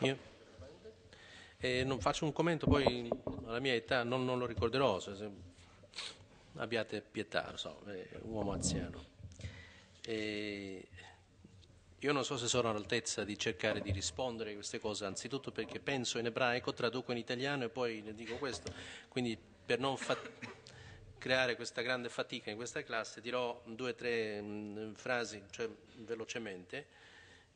Io eh, non faccio un commento, poi alla mia età non, non lo ricorderò, se, se abbiate pietà, lo so, è un uomo anziano. E io non so se sono all'altezza di cercare di rispondere a queste cose, anzitutto perché penso in ebraico, traduco in italiano e poi ne dico questo. Quindi per non fa- creare questa grande fatica in questa classe dirò due o tre mh, frasi cioè, velocemente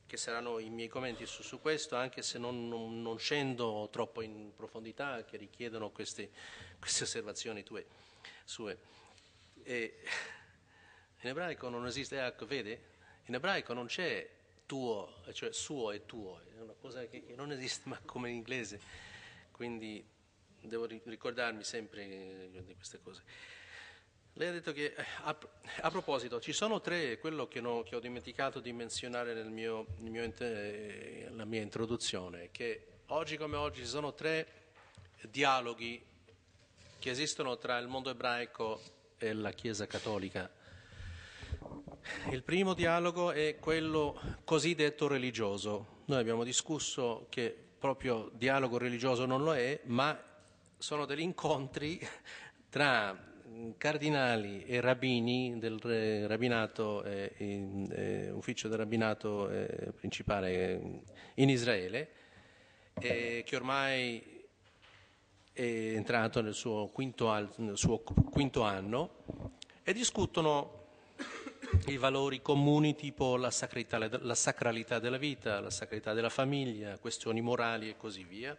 che saranno i miei commenti su, su questo, anche se non, non, non, scendo troppo in profondità, che richiedono queste, queste osservazioni tue, sue. E in ebraico non esiste, ecco, vede, in ebraico non c'è tuo, cioè suo e tuo, è una cosa che, che non esiste ma come in inglese, quindi devo ricordarmi sempre di queste cose. Lei ha detto che, eh, a, a proposito, ci sono tre, quello che, no, che, ho dimenticato di menzionare nella mio, mio, eh, mia introduzione, che oggi come oggi ci sono tre dialoghi che esistono tra il mondo ebraico e la Chiesa cattolica. Il primo dialogo è quello cosiddetto religioso. Noi abbiamo discusso che proprio dialogo religioso non lo è, ma sono degli incontri tra cardinali e rabbini del rabbinato, eh, in, eh, ufficio del rabbinato eh, principale in Israele, che ormai è entrato nel suo quinto, nel suo quinto anno e discutono i valori comuni tipo la sacralità, la sacralità della vita, la sacralità della famiglia, questioni morali e così via.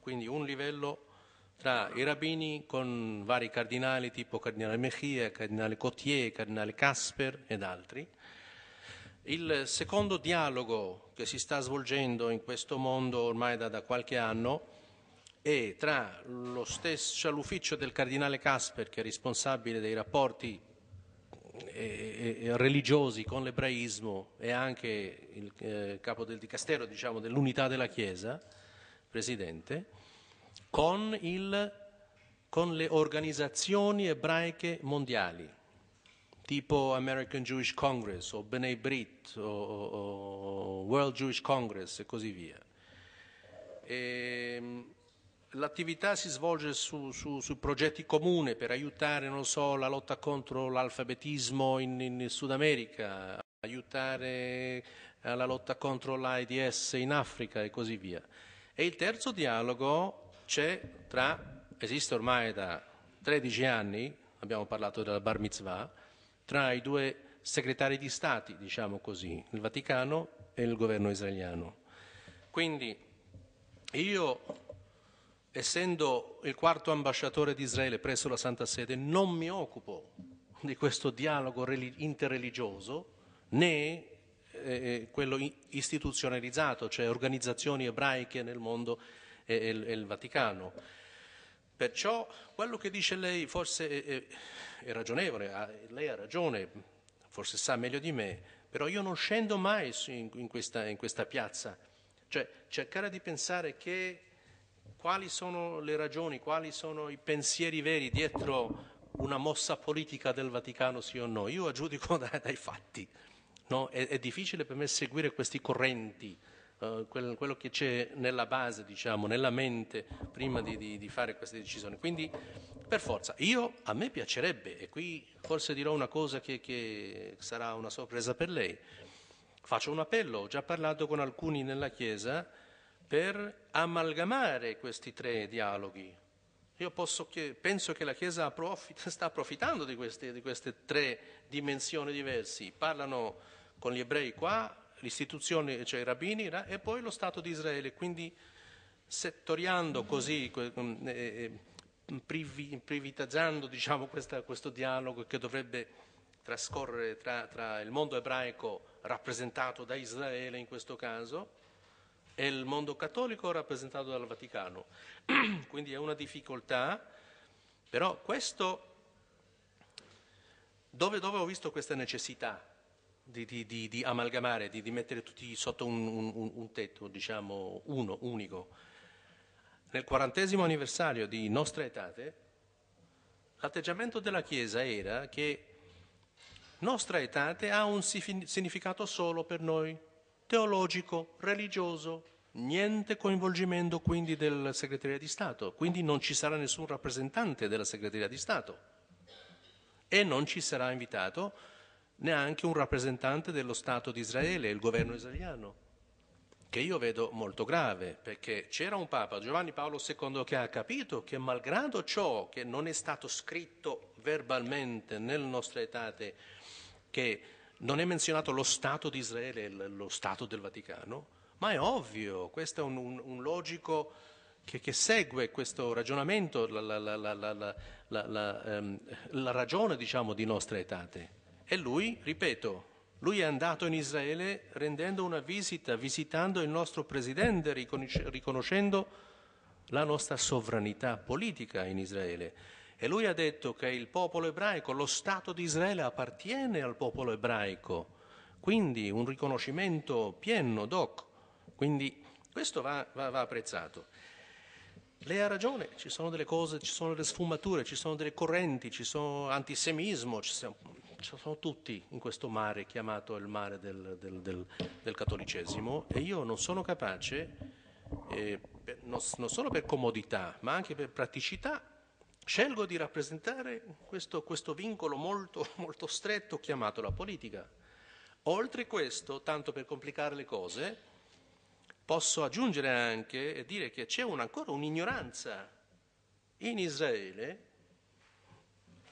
Quindi un livello tra i rabbini con vari cardinali tipo cardinale Mechia, cardinale Cotier, cardinale Casper ed altri. Il secondo dialogo che si sta svolgendo in questo mondo ormai da, da qualche anno è tra stesso, cioè l'ufficio del cardinale Casper, che è responsabile dei rapporti eh, eh, religiosi con l'ebraismo e anche il eh, capo del dicastero diciamo, dell'unità della Chiesa, presidente, con, il, con le organizzazioni ebraiche mondiali, tipo American Jewish Congress o B'nai Brit o, o World Jewish Congress e così via. E, ehm, l'attività si svolge su, su, su, progetti comuni per aiutare, so, la lotta contro l'alfabetismo in, in Sud America, aiutare la lotta contro l'AIDS in Africa e così via. E il terzo dialogo tra, esiste ormai da 13 anni, abbiamo parlato della Bar Mitzvah, tra i due segretari di Stati, diciamo così, il Vaticano e il governo israeliano. Quindi io, essendo il quarto ambasciatore di Israele presso la Santa Sede, non mi occupo di questo dialogo interreligioso né eh, quello istituzionalizzato, cioè organizzazioni ebraiche nel mondo e, e il Vaticano. Perciò quello che dice lei forse è, è, è ragionevole, lei ha ragione, forse sa meglio di me, però io non scendo mai in, in, questa, in questa piazza. Cioè cercare di pensare che quali sono le ragioni, quali sono i pensieri veri dietro una mossa politica del Vaticano, sì o no. Io aggiudico dai, dai fatti. No? È, è, difficile per me seguire questi correnti uh, quel, quello che c'è nella base, diciamo, nella mente prima di, di, di, fare queste decisioni. Quindi, per forza, io a me piacerebbe, e qui forse dirò una cosa che, che sarà una sorpresa per lei. Faccio un appello, ho già parlato con alcuni nella Chiesa per amalgamare questi tre dialoghi. Io che, penso che la Chiesa approfitta, sta approfittando di queste, di queste tre dimensioni diverse. Parlano con gli ebrei qua, l'istituzione, cioè i rabbini, e poi lo Stato di Israele. Quindi settoriando così, eh, eh, privatizzando diciamo, questa, questo dialogo che dovrebbe trascorrere tra, tra, il mondo ebraico rappresentato da Israele in questo caso e il mondo cattolico rappresentato dal Vaticano. Quindi è una difficoltà, però questo, dove, dove ho visto questa necessità? Di, di, di, di amalgamare, di, mettere tutti sotto un, un, un tetto, diciamo, uno, unico. Nel quarantesimo anniversario di Nostra Etate, l'atteggiamento della Chiesa era che nostra etate ha un significato solo per noi, teologico, religioso, niente coinvolgimento quindi del segreteria di Stato, quindi non ci sarà nessun rappresentante della segreteria di Stato e non ci sarà invitato neanche un rappresentante dello Stato di Israele, il governo israeliano che io vedo molto grave, perché c'era un Papa, Giovanni Paolo II, che ha capito che malgrado ciò che non è stato scritto verbalmente nelle nostre etate, che non è menzionato lo Stato di Israele lo Stato del Vaticano, ma è ovvio, questo è un, un, un logico che, che, segue questo ragionamento, la, la, la, ehm, la ragione diciamo, di nostre etate. E lui, ripeto, lui è andato in Israele rendendo una visita, visitando il nostro presidente, riconoscendo la nostra sovranità politica in Israele. E lui ha detto che il popolo ebraico, lo Stato di Israele appartiene al popolo ebraico, quindi un riconoscimento pieno, doc. Quindi questo va, va, va apprezzato. Lei ha ragione, ci sono delle cose, ci sono delle sfumature, ci sono delle correnti, ci sono antisemismo, ci sono, sono tutti in questo mare chiamato il mare del, del, del, del cattolicesimo e io non sono capace, eh, per, non, non, solo per comodità, ma anche per praticità, scelgo di rappresentare questo, questo vincolo molto, molto stretto chiamato la politica. Oltre questo, tanto per complicare le cose, posso aggiungere anche e dire che c'è un, ancora un'ignoranza in Israele,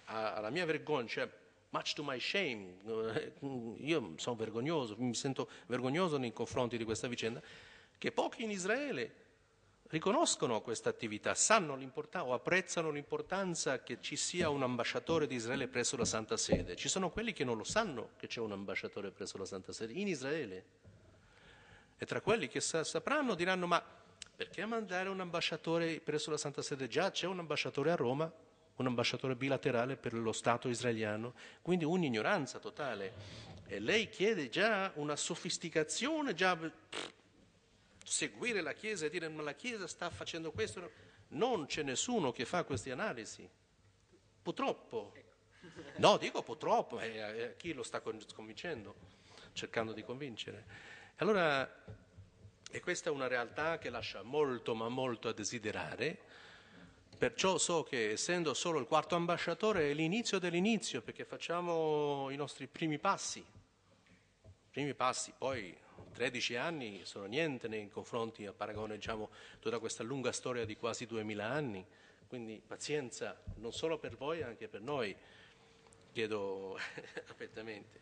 alla mia vergogna, cioè much to my shame, io sono vergognoso, mi sento vergognoso nei confronti di questa vicenda, che pochi in Israele riconoscono questa attività, sanno l'importanza o apprezzano l'importanza che ci sia un ambasciatore di Israele presso la Santa Sede. Ci sono quelli che non lo sanno che c'è un ambasciatore presso la Santa Sede in Israele. E tra quelli che sapranno diranno ma perché mandare un ambasciatore presso la Santa Sede? Già c'è un ambasciatore a Roma un ambasciatore bilaterale per lo Stato israeliano, quindi un'ignoranza totale. E lei chiede già una sofisticazione, già pff, seguire la Chiesa e dire ma la Chiesa sta facendo questo. Non c'è nessuno che fa queste analisi. Purtroppo. No, dico purtroppo, eh, eh, chi lo sta convincendo, cercando di convincere. Allora, e questa è una realtà che lascia molto, ma molto a desiderare, Perciò so che essendo solo il quarto ambasciatore è l'inizio dell'inizio, perché facciamo i nostri primi passi. Primi passi, poi 13 anni sono niente nei confronti, a paragone, diciamo, tutta questa lunga storia di quasi 2000 anni. Quindi pazienza, non solo per voi, anche per noi, chiedo apertamente.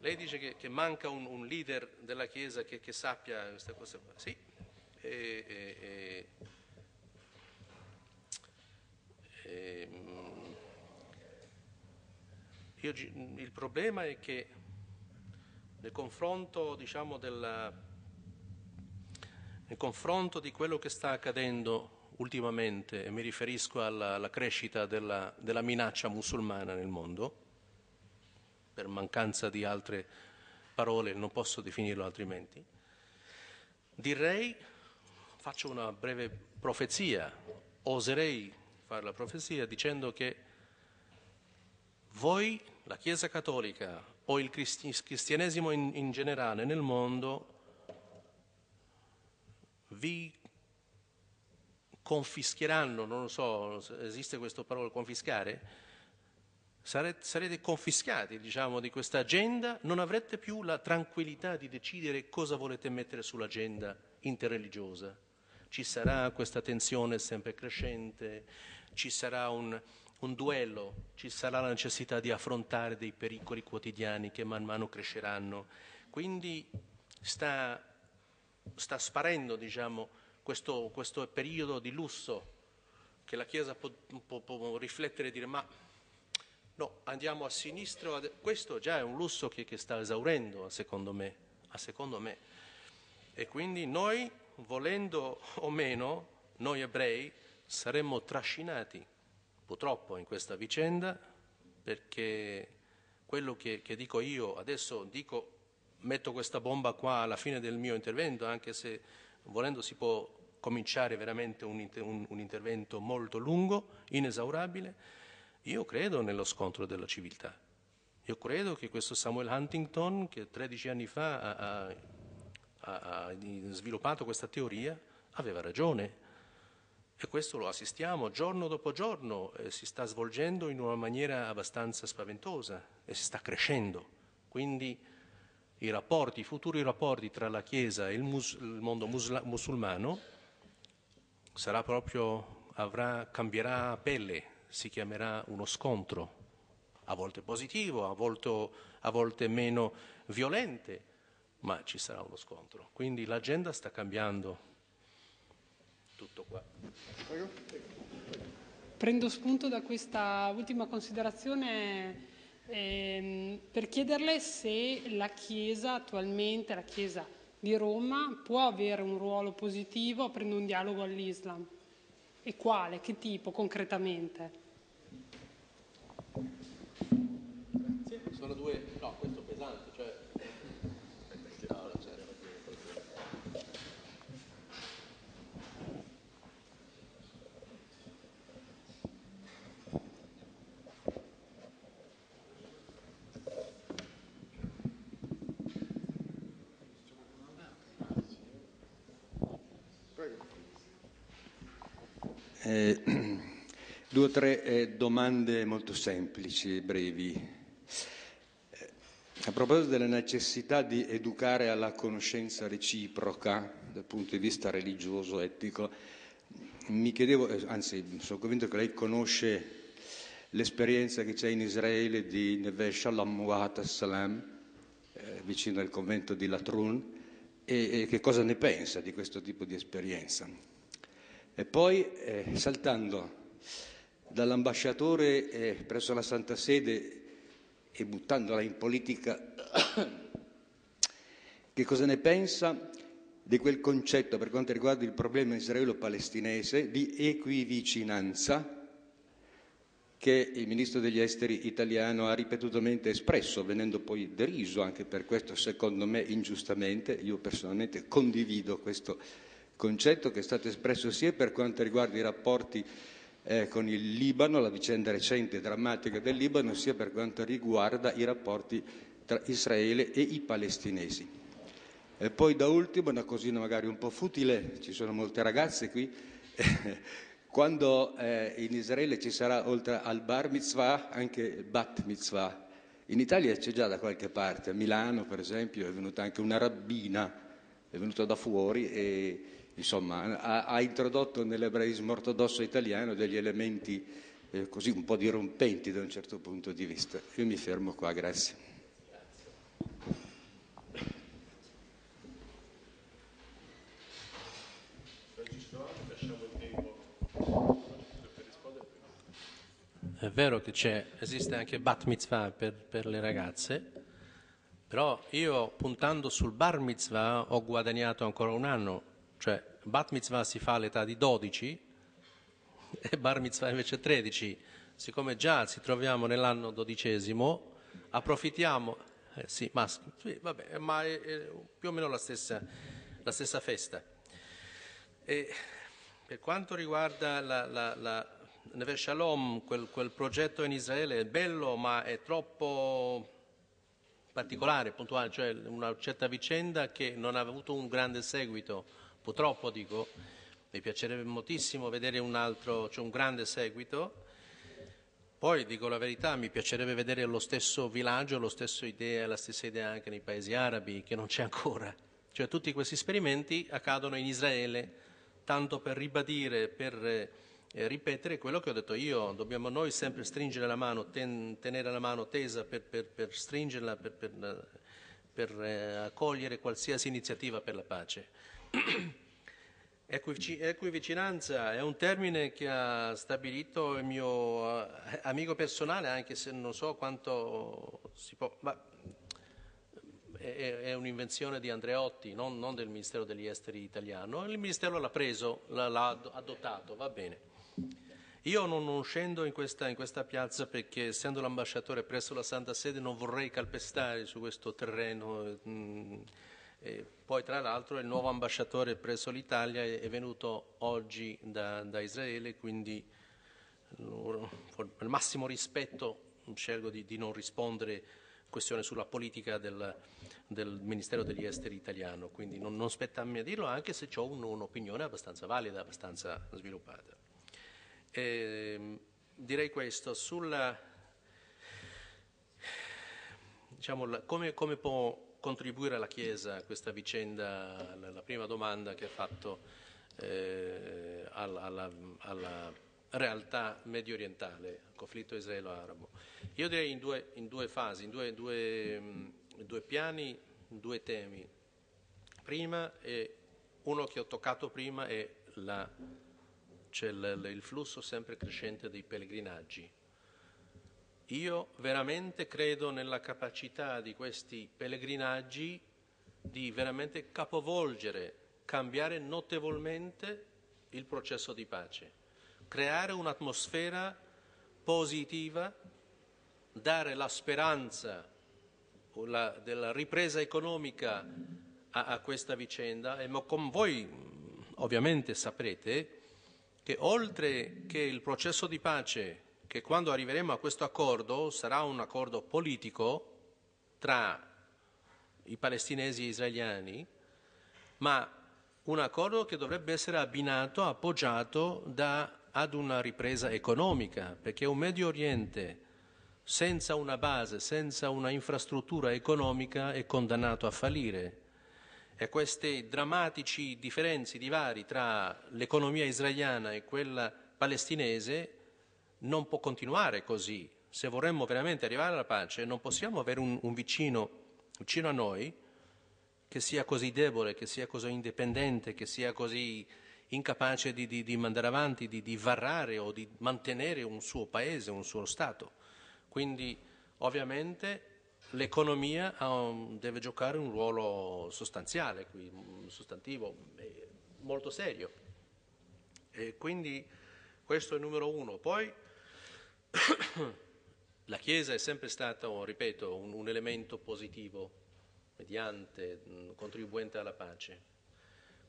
Lei dice che, che manca un, un, leader della Chiesa che, che sappia queste cose qua. Sì, e, e, e io, il problema è che nel confronto, diciamo, della, nel confronto di quello che sta accadendo ultimamente, e mi riferisco alla, alla crescita della, della minaccia musulmana nel mondo, per mancanza di altre parole non posso definirlo altrimenti, direi, faccio una breve profezia, oserei fare la profezia dicendo che voi, la Chiesa Cattolica o il cristianesimo in, in generale nel mondo, vi confischeranno, non lo so, esiste questa parola confiscare? Sarete confiscati, diciamo, di questa agenda, non avrete più la tranquillità di decidere cosa volete mettere sull'agenda interreligiosa. Ci sarà questa tensione sempre crescente, ci sarà un, un duello, ci sarà la necessità di affrontare dei pericoli quotidiani che man mano cresceranno. Quindi sta, sta sparendo diciamo, questo, questo, periodo di lusso che la Chiesa può, può, può, riflettere e dire ma no, andiamo a sinistra, questo già è un lusso che, che sta esaurendo secondo me, secondo me. E quindi noi, volendo o meno, noi ebrei, saremmo trascinati purtroppo in questa vicenda perché quello che, che, dico io, adesso dico, metto questa bomba qua alla fine del mio intervento, anche se volendo si può cominciare veramente un, un, un intervento molto lungo, inesaurabile, io credo nello scontro della civiltà. Io credo che questo Samuel Huntington, che 13 anni fa ha, ha, ha sviluppato questa teoria, aveva ragione. E questo lo assistiamo giorno dopo giorno, eh, si sta svolgendo in una maniera abbastanza spaventosa e si sta crescendo. Quindi i rapporti, i futuri rapporti tra la Chiesa e il, mus- il mondo musla- musulmano proprio, avrà, cambierà pelle, si chiamerà uno scontro, a volte positivo, a volte, a volte meno violente, ma ci sarà uno scontro. Quindi l'agenda sta cambiando. Tutto qua. Prendo spunto da questa ultima considerazione ehm, per chiederle se la Chiesa attualmente, la Chiesa di Roma, può avere un ruolo positivo aprendo un dialogo all'Islam. E quale? Che tipo concretamente? Eh, due o tre eh, domande molto semplici, brevi. Eh, a proposito della necessità di educare alla conoscenza reciproca dal punto di vista religioso, etico, mi chiedevo, eh, anzi sono convinto che lei conosce l'esperienza che c'è in Israele di Neve Shalom Wat Salam, eh, vicino al convento di Latrun, e, e che cosa ne pensa di questo tipo di esperienza. E poi, eh, saltando dall'ambasciatore eh, presso la Santa Sede e buttandola in politica, che cosa ne pensa di quel concetto per quanto riguarda il problema israelo-palestinese di equivicinanza che il ministro degli esteri italiano ha ripetutamente espresso, venendo poi deriso anche per questo, secondo me ingiustamente. Io personalmente condivido questo concetto che è stato espresso sia per quanto riguarda i rapporti eh, con il Libano, la vicenda recente e drammatica del Libano, sia per quanto riguarda i rapporti tra Israele e i palestinesi. E poi da ultimo, una cosina magari un po' futile, ci sono molte ragazze qui, quando eh, in Israele ci sarà oltre al bar mitzvah anche il bat mitzvah. In Italia c'è già da qualche parte, a Milano per esempio è venuta anche una rabbina, è venuta da fuori e insomma, ha, ha introdotto nell'ebraismo ortodosso italiano degli elementi eh, così un po' dirompenti da un certo punto di vista. Io mi fermo qua, grazie. È vero che esiste anche bat mitzvah per, per, le ragazze, però io puntando sul bar mitzvah ho guadagnato ancora un anno cioè bat mitzvah si fa all'età di 12 e bar mitzvah invece 13. Siccome già ci troviamo nell'anno dodicesimo, approfittiamo, eh, sì, maschi, sì, vabbè, ma è, è, più o meno la stessa, la stessa festa. E per quanto riguarda la, la, la Neve Shalom, quel, quel progetto in Israele è bello, ma è troppo particolare, puntuale, cioè una certa vicenda che non ha avuto un grande seguito Purtroppo dico, mi piacerebbe moltissimo vedere un altro, cioè un grande seguito. Poi dico la verità, mi piacerebbe vedere lo stesso villaggio, lo stesso idea, la stessa idea anche nei paesi arabi, che non c'è ancora. Cioè tutti questi esperimenti accadono in Israele, tanto per ribadire, per eh, ripetere quello che ho detto io. Dobbiamo noi sempre stringere la mano, ten, tenere la mano tesa per, per, per stringerla, per, per eh, accogliere qualsiasi iniziativa per la pace. Equivicinanza è un termine che ha stabilito il mio eh, amico personale, anche se non so quanto si può, ma è, è un'invenzione di Andreotti, non, non, del Ministero degli Esteri italiano. Il Ministero l'ha preso, l'ha, adottato, va bene. Io non, non scendo in questa, in questa, piazza perché, essendo l'ambasciatore presso la Santa Sede, non vorrei calpestare su questo terreno. Mh, mm, e poi tra l'altro il nuovo ambasciatore presso l'Italia è venuto oggi da, da Israele, quindi il massimo rispetto scelgo di, di non rispondere questione sulla politica del, del, Ministero degli Esteri italiano, quindi non, non spetta a me dirlo, anche se ho un, un'opinione abbastanza valida, abbastanza sviluppata. E, ehm, direi questo, sulla, diciamo, come, come, può contribuire la Chiesa questa vicenda, la, prima domanda che ha fatto eh, alla, alla, alla realtà medio orientale, al conflitto israelo-arabo. Io direi in due, in due fasi, in due, due, mm, due, piani, due temi. Prima, uno che ho toccato prima, è la, cioè il, il flusso sempre crescente dei pellegrinaggi. Io veramente credo nella capacità di questi pellegrinaggi di veramente capovolgere, cambiare notevolmente il processo di pace. Creare un'atmosfera positiva, dare la speranza la, della ripresa economica a, a, questa vicenda. E con voi ovviamente saprete che oltre che il processo di pace, che quando arriveremo a questo accordo sarà un accordo politico tra i palestinesi e gli israeliani, ma un accordo che dovrebbe essere abbinato, appoggiato da ad una ripresa economica, perché un Medio Oriente senza una base, senza una infrastruttura economica è condannato a fallire. E queste drammatici differenze, divari tra l'economia israeliana e quella palestinese non può continuare così. Se vorremmo veramente arrivare alla pace non possiamo avere un, un vicino vicino a noi che sia così debole, che sia così indipendente, che sia così incapace di, di, di mandare avanti, di, di, varrare o di mantenere un suo paese, un suo Stato. Quindi ovviamente l'economia um, deve giocare un ruolo sostanziale, sostantivo, molto serio. E quindi questo è il numero uno. Poi la Chiesa è sempre stata, ripeto, un, un elemento positivo, mediante, contribuente alla pace.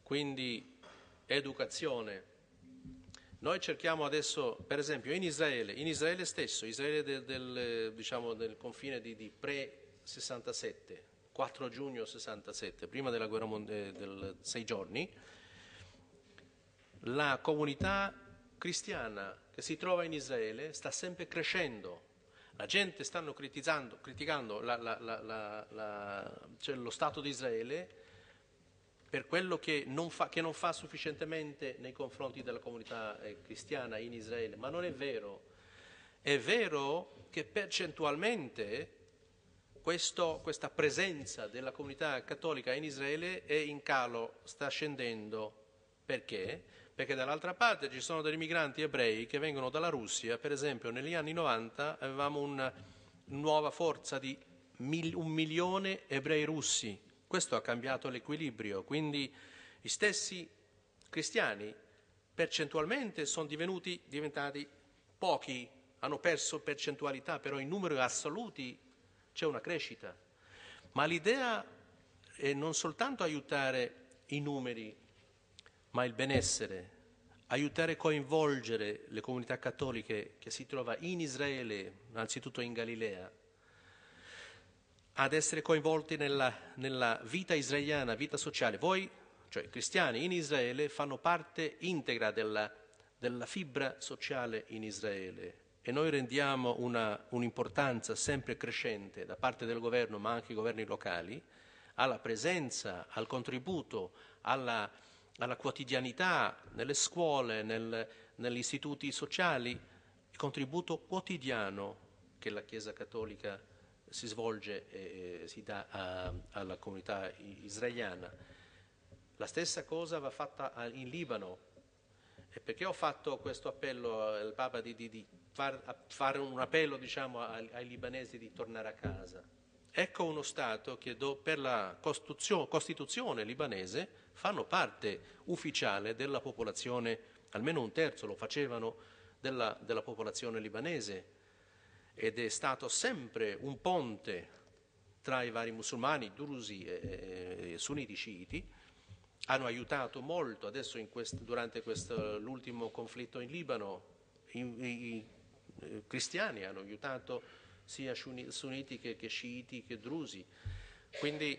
Quindi educazione. Noi cerchiamo adesso, per esempio, in Israele, in Israele stesso, Israele del, del, diciamo, del confine di, di pre-67, 4 giugno 67, prima della guerra mondiale, del sei giorni, la comunità cristiana che si trova in Israele sta sempre crescendo. La gente sta criticando la, la, la, cioè lo Stato di Israele per quello che non, fa, che non fa sufficientemente nei confronti della comunità eh, cristiana in Israele, ma non è vero. È vero che percentualmente questo, questa presenza della comunità cattolica in Israele è in calo, sta scendendo. Perché? Perché dall'altra parte ci sono degli migranti ebrei che vengono dalla Russia, per esempio negli anni 90 avevamo una nuova forza di mil, un milione ebrei russi. Questo ha cambiato l'equilibrio, quindi gli stessi cristiani percentualmente sono divenuti, diventati pochi, hanno perso percentualità, però in numeri assoluti c'è una crescita. Ma l'idea è non soltanto aiutare i numeri, ma il benessere, aiutare a coinvolgere le comunità cattoliche che si trovano in Israele, innanzitutto in Galilea, ad essere coinvolti nella, nella vita israeliana, vita sociale. Voi, cioè cristiani in Israele, fanno parte integra della, della fibra sociale in Israele e noi rendiamo un'importanza sempre crescente da parte del governo, ma anche i governi locali, alla presenza, al contributo, alla, alla quotidianità nelle scuole, nel, negli istituti sociali, il contributo quotidiano che la Chiesa Cattolica si svolge e si dà a, alla comunità israeliana. La stessa cosa va fatta in Libano. E perché ho fatto questo appello al Papa di, di, di far, fare un appello diciamo, ai, ai, libanesi di tornare a casa? Ecco uno Stato che do, per la Costituzione, Costituzione libanese fanno parte ufficiale della popolazione, almeno un terzo lo facevano della, della popolazione libanese. Ed è stato sempre un ponte tra i vari musulmani, drusi e, e sunniti sciiti, hanno aiutato molto adesso questo, durante l'ultimo conflitto in Libano, i, i, i, cristiani hanno aiutato sia sunniti che, che sciiti che drusi. Quindi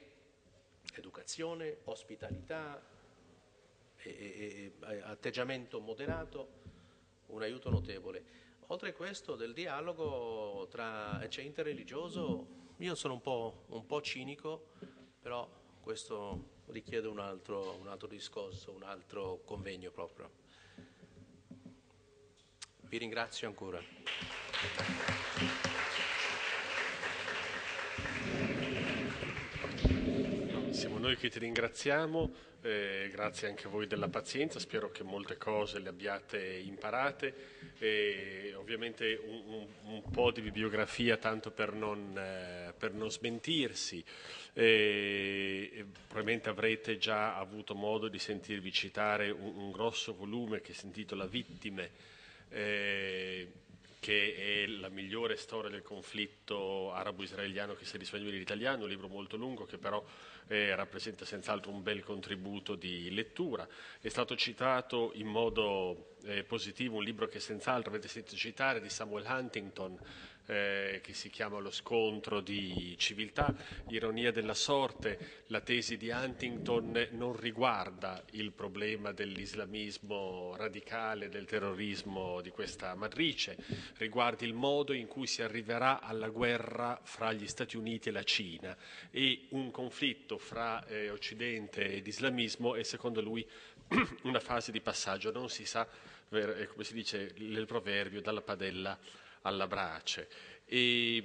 educazione, ospitalità, e, e, e, atteggiamento moderato, un aiuto notevole. Oltre a questo del dialogo tra, cioè, interreligioso, io sono un po', un po', cinico, però questo richiede un altro, un altro discorso, un altro convegno proprio. Vi ringrazio ancora. Siamo noi che ti ringraziamo eh, grazie anche a voi della pazienza, spero che molte cose le abbiate imparate e ovviamente un, un, un po' di bibliografia tanto per non, eh, per non smentirsi. E, probabilmente avrete già avuto modo di sentirvi citare un, un grosso volume che si intitola Vittime. Eh, che è la migliore storia del conflitto arabo-israeliano che sia disponibile in italiano, un libro molto lungo che però eh, rappresenta senz'altro un bel contributo di lettura. È stato citato in modo eh, positivo un libro che senz'altro avete sentito citare di Samuel Huntington, eh, che si chiama Lo scontro di civiltà, ironia della sorte, la tesi di Huntington non riguarda il problema dell'islamismo radicale, del terrorismo di questa matrice, riguarda il modo in cui si arriverà alla guerra fra gli Stati Uniti e la Cina e un conflitto fra eh, Occidente ed islamismo è secondo lui una fase di passaggio, non si sa, come si dice nel proverbio, dalla padella alla brace. E,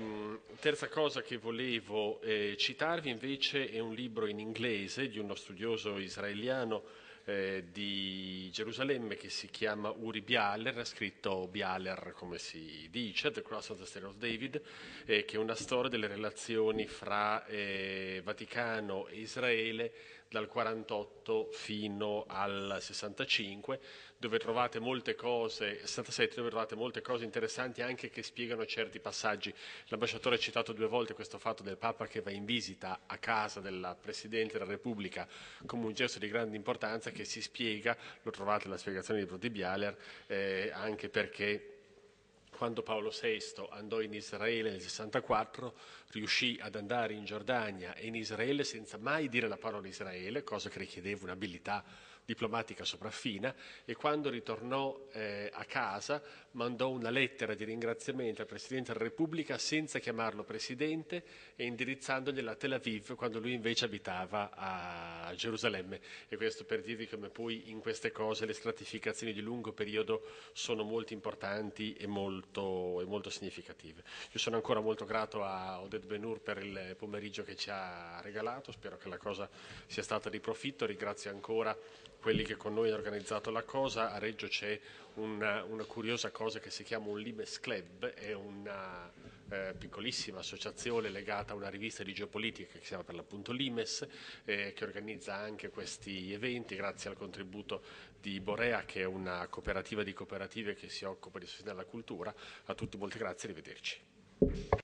terza cosa che volevo eh, citarvi invece è un libro in inglese di uno studioso israeliano eh, di Gerusalemme che si chiama Uri Bialer, ha scritto Bialer come si dice, The Cross of the State of David, eh, che è una storia delle relazioni fra eh, Vaticano e Israele dal 48 fino al 65, dove trovate molte cose, 67, dove trovate molte cose interessanti anche che spiegano certi passaggi. L'ambasciatore ha citato due volte questo fatto del Papa che va in visita a casa del Presidente della Repubblica come un gesto di grande importanza che si spiega, lo trovate nella spiegazione di Brody Bialer, eh, anche perché quando Paolo VI andò in Israele nel 64, riuscì ad andare in Giordania e in Israele senza mai dire la parola Israele, cosa che richiedeva un'abilità diplomatica sopraffina e quando ritornò eh, a casa mandò una lettera di ringraziamento al Presidente della Repubblica senza chiamarlo Presidente e indirizzandogliela a Tel Aviv quando lui invece abitava a Gerusalemme e questo per dirvi come poi in queste cose le stratificazioni di lungo periodo sono molto importanti e molto, e molto significative. Io sono ancora molto grato a Oded Benur per il pomeriggio che ci ha regalato, spero che la cosa sia stata di profitto, ringrazio ancora quelli che con noi hanno organizzato la cosa. A Reggio c'è una, una curiosa cosa che si chiama un Limes Club, è una eh, piccolissima associazione legata a una rivista di geopolitica che si chiama per l'appunto Limes, eh, che organizza anche questi eventi grazie al contributo di Borea, che è una cooperativa di cooperative che si occupa di sostenere la cultura. A tutti molte grazie, arrivederci.